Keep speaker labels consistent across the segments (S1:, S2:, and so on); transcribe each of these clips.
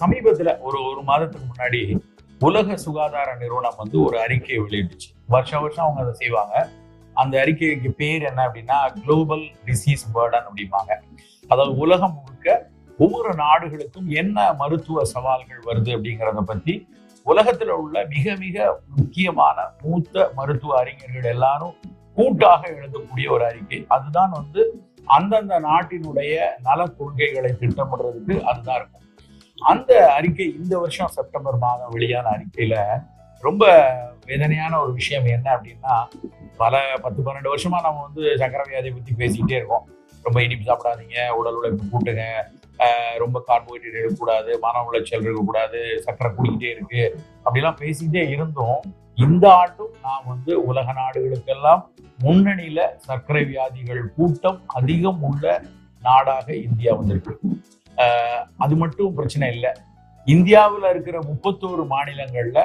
S1: சமீபத்துல ஒரு ஒரு மாதத்துக்கு முன்னாடி உலக சுகாதார நிறுவனம் வந்து ஒரு அறிக்கையை வெளியிட்டுச்சு. வருஷம் வருஷம் அவங்க அதை செய்வாங்க. அந்த அறிக்கைக்கு பேர் என்ன அப்படின்னா குளோபல் டிசீஸ் பேர்டன் அப்படிம்பாங்க. அதாவது உலகம் முழுக்க ஒவ்வொரு நாடுகளுக்கும் என்ன மருத்துவ சவால்கள் வருது அப்படிங்கிறத பத்தி உலகத்துல உள்ள மிக மிக முக்கியமான மூத்த மருத்துவ அறிஞர்கள் எல்லாரும் கூட்டாக எழுதக்கூடிய ஒரு அறிக்கை. அதுதான் வந்து அந்தந்த நாட்டினுடைய நல கொள்கைகளை திட்டமிடுறதுக்கு அதுதான் இருக்கும். அந்த அறிக்கை இந்த வருஷம் செப்டம்பர் மாதம் வெளியான அறிக்கையில ரொம்ப வேதனையான ஒரு விஷயம் என்ன அப்படின்னா பல பத்து பன்னெண்டு வருஷமா நம்ம வந்து சக்கரை வியாதியை பத்தி பேசிக்கிட்டே இருக்கோம். ரொம்ப இனிப்பு சாப்பிடாதீங்க உடல் உழைப்பு கூட்டுங்க. ஆஹ் ரொம்ப கார்போஹைட்ரேட் எடுக்கக்கூடாது மன உளைச்சல் இருக்கக்கூடாது சக்கரை குடிக்கிட்டே இருக்கு. அப்படிலாம் பேசிக்கிட்டே இருந்தோம். இந்த ஆண்டும் நாம் வந்து உலக நாடுகளுக்கெல்லாம் முன்னணியில சர்க்கரை வியாதிகள் கூட்டம் அதிகம் உள்ள நாடாக இந்தியா வந்திருக்கு. அது மட்டும் பிரச்சனை இல்லை. இந்தியாவில் இருக்கிற முப்பத்தோரு மாநிலங்கள்ல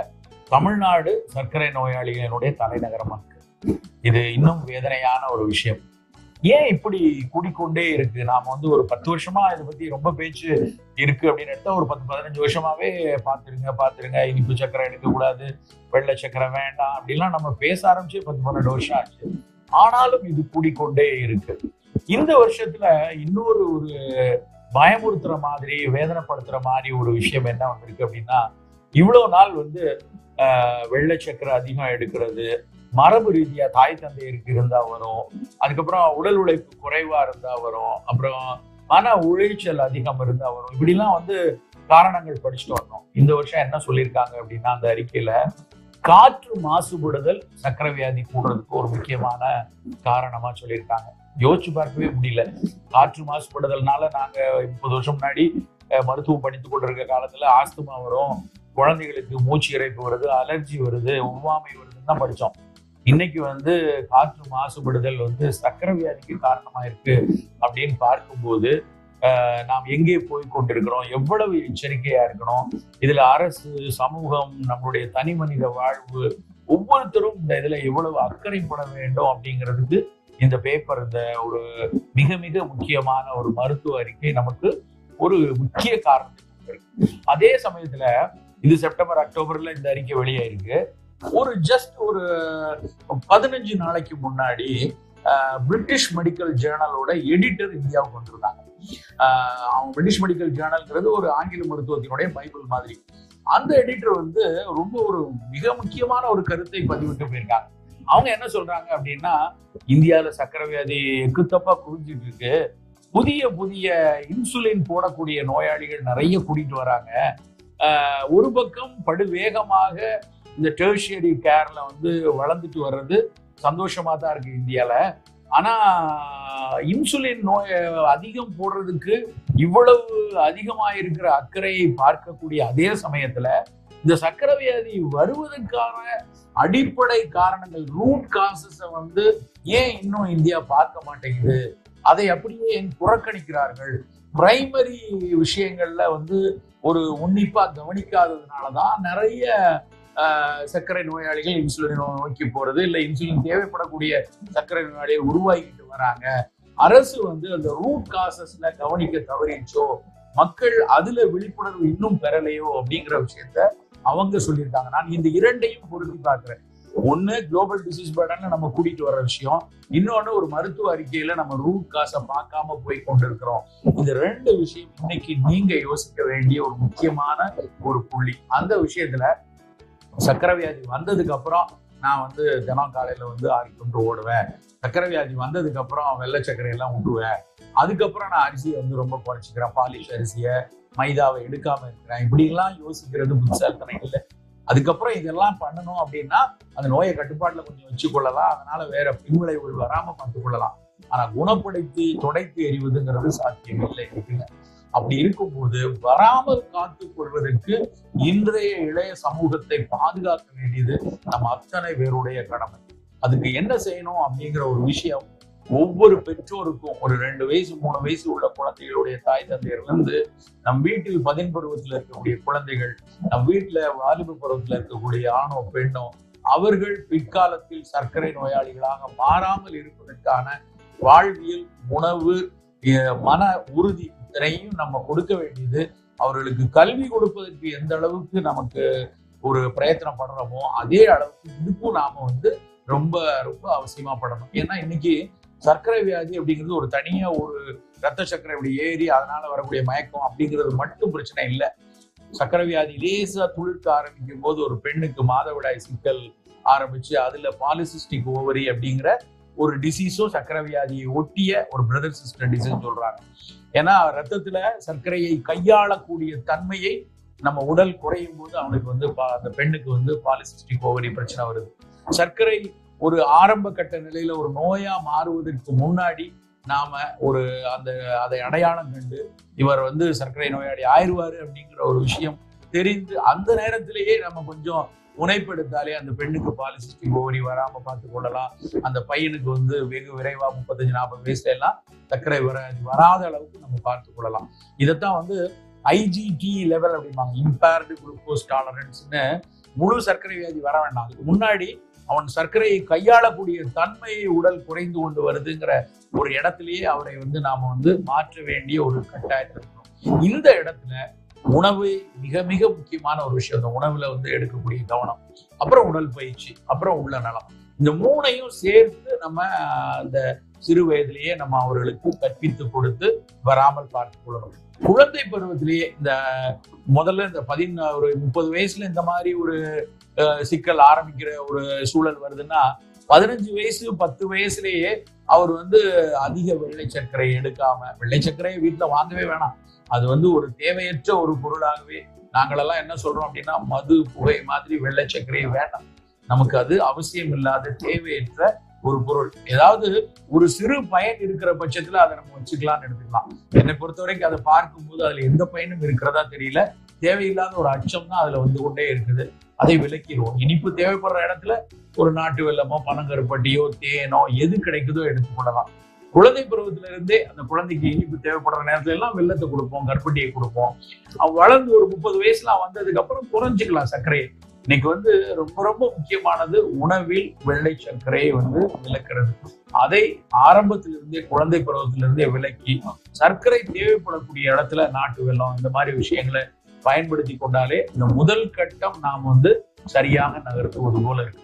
S1: தமிழ்நாடு சர்க்கரை நோயாளிகளினுடைய தலைநகரமா இருக்கு இது இன்னும் வேதனையான ஒரு விஷயம். ஏன் இப்படி கூடிக்கொண்டே இருக்கு? நாம வந்து ஒரு பத்து வருஷமா இதை பத்தி ரொம்ப பேச்சு இருக்கு அப்படின்னு எடுத்தா ஒரு பத்து பதினஞ்சு வருஷமாவே பாத்துருங்க பாத்துருங்க இனிப்பு சக்கரை எடுக்கக்கூடாது வெள்ளை சக்கரை வேண்டாம் அப்படிலாம் நம்ம பேச ஆரம்பிச்சு பத்து பன்னெண்டு வருஷம் ஆச்சு. ஆனாலும் இது கூடிக்கொண்டே இருக்கு. இந்த வருஷத்துல இன்னொரு ஒரு பயமுறுத்துற மாதிரி வேதனைப்படுத்துற மாதிரி ஒரு விஷயம் என்ன வந்திருக்கு அப்படின்னா இவ்வளவு நாள் வந்து ஆஹ், வெள்ளை சக்கரை அதிகம் எடுக்கிறது மரபு ரீதியா தாய் தந்தையருக்கு இருந்தா வரும் அதுக்கப்புறம் உடல் உழைப்பு குறைவா இருந்தா வரும் அப்புறம் மன உளைச்சல் அதிகம் இருந்தா வரும். இப்படிலாம் வந்து காரணங்கள் படிச்சுட்டு வரணும். இந்த வருஷம் என்ன சொல்லியிருக்காங்க அப்படின்னா அந்த அறிக்கையில காற்று மாசுபடுதல் சக்கரை வியாதி கூடுறதுக்கு ஒரு முக்கியமான காரணமா சொல்லியிருக்காங்க. யோசிச்சு பார்க்கவே முடியல. காற்று மாசுபடுதல்னால நாங்க முப்பது வருஷம் முன்னாடி மருத்துவம் படித்து கொண்டிருக்க காலத்துல ஆஸ்துமா வரும் குழந்தைகளுக்கு மூச்சு இறைப்பு வருது அலர்ஜி வருது ஒவ்வாமை வருதுன்னு தான் படித்தோம் இன்னைக்கு வந்து காற்று மாசுபடுதல் வந்து சக்கரை வியாதிக்கு காரணமா இருக்கு அப்படின்னு பார்க்கும்போது நாம் எங்கே போய் கொண்டிருக்கிறோம்? எவ்வளவு எச்சரிக்கையா இருக்கணும்? இதுல அரசு சமூகம் நம்மளுடைய தனி மனித வாழ்வு ஒவ்வொருத்தரும் இந்த இதுல எவ்வளவு அக்கறைப்பட வேண்டும் அப்படிங்கிறதுக்கு இந்த பேப்பர் இந்த ஒரு மிக மிக முக்கியமான ஒரு மருத்துவ அறிக்கை நமக்கு ஒரு முக்கிய காரணம் அதே சமயத்துல இது செப்டம்பர் அக்டோபர்ல இந்த அறிக்கை வெளியாயிருக்கு. ஒரு ஜஸ்ட் ஒரு பதினஞ்சு நாளைக்கு முன்னாடி பிரிட்டிஷ் மெடிக்கல் ஜேர்னலோட எடிட்டர் இந்தியாவுக்கு வந்திருந்தாங்க அவங்க பிரிட்டிஷ் மெடிக்கல் ஜேர்னல்ங்கிறது ஒரு ஆங்கில மருத்துவத்தினுடைய பைபிள் மாதிரி. அந்த எடிட்டர் வந்து ரொம்ப ஒரு மிக முக்கியமான ஒரு கருத்தை பதிவிட்டு போயிருக்காங்க. அவங்க என்ன சொல்றாங்க அப்படின்னா இந்தியாவில் சக்கரை வியாதி எக்குத்தப்பா குவிஞ்சிட்டு இருக்கு. புதிய புதிய இன்சுலின் போடக்கூடிய நோயாளிகள் நிறைய கூட்டிட்டு வராங்க. ஒரு பக்கம் படு வேகமாக இந்த டெர்ஷியரி கேர்ல வந்து வளர்ந்துட்டு வர்றது சந்தோஷமாக தான் இருக்குது இந்தியாவில் ஆனால் இன்சுலின் நோய் அதிகம் போடுறதுக்கு இவ்வளவு அதிகமாக இருக்கிற அக்கறையை பார்க்கக்கூடிய அதே சமயத்தில் இந்த சக்கரை வியாதி வருவதற்கான அடிப்படை காரணங்கள் ரூட் காசஸை வந்து ஏன் இன்னும் இந்தியா பார்க்க மாட்டேங்குது? அதை அப்படியே புறக்கணிக்கிறார்கள். பிரைமரி விஷயங்கள்ல வந்து ஒரு உன்னிப்பா கவனிக்காததுனாலதான் நிறைய சர்க்கரை நோயாளிகள் இன்சுலின் நோக்கி போறது இல்லை இன்சுலின் தேவைப்படக்கூடிய சர்க்கரை நோயாளிகள் உருவாக்கிட்டு வராங்க. அரசு வந்து அந்த ரூட் காசஸ்ல கவனிக்க தவறிச்சோ மக்கள் அதுல விழிப்புணர்வு இன்னும் பெறலையோ அப்படிங்கிற விஷயத்த அவங்க சொல்லியிருக்காங்க. நான் இந்த இரண்டையும் பொருத்தி பார்க்கிறேன். ஒண்ணு குளோபல் டிசீஸ் பேர்டன் நம்ம கூட்டிட்டு வர்ற விஷயம். இன்னொன்னு ஒரு மருத்துவ அறிக்கையில நம்ம ரூட் காசை பார்க்காம போய் கொண்டிருக்கிறோம். இந்த ரெண்டு விஷயம் இன்னைக்கு நீங்க யோசிக்க வேண்டிய ஒரு முக்கியமான ஒரு புள்ளி. அந்த விஷயத்துல சக்கரை வியாதி வந்ததுக்கு அப்புறம் நான் வந்து தினம் காலையில வந்து ஆறி கொண்டு ஓடுவேன். சக்கரை வியாதி வந்ததுக்கு அப்புறம் வெள்ளை சர்க்கரை எல்லாம் அதுக்கப்புறம் நான் அரிசியை வந்து ரொம்ப குறைச்சிக்கிறேன். பாலிஷ் அரிசியை மைதாவை எடுக்காம இருக்கிறேன். இப்படிலாம் யோசிக்கிறது புத்திசாலித்தனம் இல்லை. அதுக்கப்புறம் இதெல்லாம் பண்ணணும் அப்படின்னா அந்த நோயை கட்டுப்பாட்டுல கொஞ்சம் வச்சுக்கொள்ளலாம். அதனால வேற பின்விளைவுகள் வராம பார்த்துக்கொள்ளலாம். ஆனா குணப்படுத்தி துடைத்து எறிவதுங்கிறது சாத்தியம் இல்லை. இருக்குங்க அப்படி இருக்கும்போது வராமல் காத்துக் கொள்வதற்கு இன்றைய இளைய சமூகத்தை பாதுகாக்க வேண்டியது நம்ம அத்தனை பேருடைய கடமை. அதுக்கு என்ன செய்யணும் அப்படிங்கிற ஒரு விஷயம் ஒவ்வொரு பெற்றோருக்கும் ஒரு ரெண்டு வயசு மூணு வயசு உள்ள குழந்தைகளுடைய தாய் தந்தையர் வந்து நம் வீட்டில் பதின் பருவத்தில் இருக்கக்கூடிய குழந்தைகள் நம் வீட்டுல வாலிப பருவத்தில் இருக்கக்கூடிய ஆணோ பெண்ணோ அவர்கள் பிற்காலத்தில் சர்க்கரை நோயாளிகளாக மாறாமல் இருப்பதற்கான வாழ்வியல் உணவு மன உறுதி இத்தனையும் நம்ம கொடுக்க வேண்டியது அவர்களுக்கு கல்வி கொடுப்பதற்கு எந்த அளவுக்கு நமக்கு ஒரு பிரயத்தனம் படுறோமோ அதே அளவுக்கு இதுக்கும் நாம வந்து ரொம்ப ரொம்ப அவசியமா படணும். ஏன்னா இன்னைக்கு சர்க்கரை வியாதி அப்படிங்கிறது ஒரு தனியா ஒரு ரத்த சர்க்கரை இப்படி ஏறி அதனால வரக்கூடிய மயக்கம் அப்படிங்கிறது மட்டும் பிரச்சனை இல்லை. சர்க்கரை வியாதி லேசா துளிர்க்க ஆரம்பிக்கும் போது ஒரு பெண்ணுக்கு மாதவிடாய் சிக்கல் ஆரம்பிச்சு அதுல பாலிசிஸ்டிக் ஓவரி அப்படிங்கிற ஒரு டிசீஸோ சர்க்கரை வியாதியை ஒட்டிய ஒரு பிரதர் சிஸ்டர் டிசீஸ் சொல்றாங்க. ஏன்னா ரத்தத்துல சர்க்கரையை கையாளக்கூடிய தன்மையை நம்ம உடல் குறையும் போது அவனுக்கு வந்து பா- அந்த பெண்ணுக்கு வந்து பாலிசிஸ்டிக் ஓவரி பிரச்சனை வருது. சர்க்கரை ஒரு ஆரம்ப கட்ட நிலையில ஒரு நோயா மாறுவதற்கு முன்னாடி நாம ஒரு அந்த அதை அடையாளம் கண்டு இவர் வந்து சர்க்கரை நோயாளி ஆயிடுவாரு அப்படிங்கிற ஒரு விஷயம் தெரிந்து அந்த நேரத்திலேயே நம்ம கொஞ்சம் முனைப்பெடுத்தாலே அந்த பெண்ணுக்கு பாலிசிஸ்டிக் ஓவரி வராம பார்த்து கொள்ளலாம். அந்த பையனுக்கு வந்து வெகு விரைவா முப்பத்தஞ்சு நாற்பது வயசுல எல்லாம் சர்க்கரை வர வராத அளவுக்கு நம்ம பார்த்து கொள்ளலாம். இதைத்தான் வந்து ஐஜிடி லெவல் அப்படிம்பாங்க. இம்பேர்டு குளுக்கோஸ் டாலரன்ஸ்னு முழு சர்க்கரை வியாதி வர வேண்டாம். அதுக்கு முன்னாடி அவன் சர்க்கரையை கையாளக்கூடிய தன்மையை உடல் குறைந்து கொண்டு வருதுங்கிற ஒரு இடத்துலயே அவரை வந்து நாம வந்து மாற்ற வேண்டிய ஒரு கட்டாயத்தில் இந்த இடத்துல உணவு மிக மிக முக்கியமான ஒரு விஷயம். அந்த உணவுல வந்து எடுக்கக்கூடிய கவனம் அப்புறம் உடல் பயிற்சி அப்புறம் உள்ள நலம். இந்த மூணையும் சேர்த்து நம்ம அந்த சிறு வயதிலேயே நம்ம அவர்களுக்கு கற்பித்து கொடுத்து வராமல் பார்த்து கொள்ளணும். குழந்தை பருவத்திலேயே இந்த முதல்ல இந்த பதின ஒரு முப்பது வயசுல இந்த மாதிரி ஒரு அஹ், சிக்கல் ஆரம்பிக்கிற ஒரு சூழல் வருதுன்னா பதினஞ்சு வயசு பத்து வயசுலயே அவர் வந்து அதிக வெள்ளை சர்க்கரை எடுக்காம வெள்ளை சர்க்கரையை வீட்டுல வாங்கவே வேணாம். அது வந்து ஒரு தேவையற்ற ஒரு பொருளாகவே நாங்களெல்லாம் என்ன சொல்றோம் அப்படின்னா மது புகை மாதிரி வெள்ளை சர்க்கரையை வேண்டாம். நமக்கு அது அவசியம் இல்லாத தேவையற்ற ஒரு பொருள். ஏதாவது ஒரு சிறு பயன் இருக்கிற பட்சத்துல அதை நம்ம வச்சுக்கலாம்னு எடுத்துக்கலாம். என்னை பொறுத்த வரைக்கும் அதை பார்க்கும்போது அதுல எந்த பயனும் இருக்கிறதா தெரியல. தேவையில்லாத ஒரு அச்சம் தான் அதுல வந்து கொண்டே இருக்குது. அதை விளக்கிடுவோம். இனிப்பு தேவைப்படுற இடத்துல ஒரு நாட்டு வெல்லமோ பனங்கருப்பட்டியோ தேனோ எது கிடைக்குதோ எடுத்துக்கொள்ளலாம் குழந்தை பருவத்துல இருந்தே அந்த குழந்தைக்கு இனிப்பு தேவைப்படுற நேரத்துல எல்லாம் வெள்ளத்தை கொடுப்போம் கருப்பட்டியை கொடுப்போம். வளர்ந்து ஒரு முப்பது வயசுல வந்ததுக்கு அப்புறம் குறைஞ்சிக்கலாம் சர்க்கரையை. இன்னைக்கு வந்து ரொம்ப ரொம்ப முக்கியமானது உணவில் வெள்ளை சர்க்கரையை வந்து விளக்குறது. அதை ஆரம்பத்திலிருந்தே குழந்தை பருவத்திலிருந்தே விலக்கி சர்க்கரை தேவைப்படக்கூடிய இடத்துல நாட்டு வெல்லம் இந்த மாதிரி விஷயங்களை பயன்படுத்தி கொண்டாலே இந்த முதல் கட்டம் நாம் வந்து சரியாக நகர்த்துவது போல இருக்கு.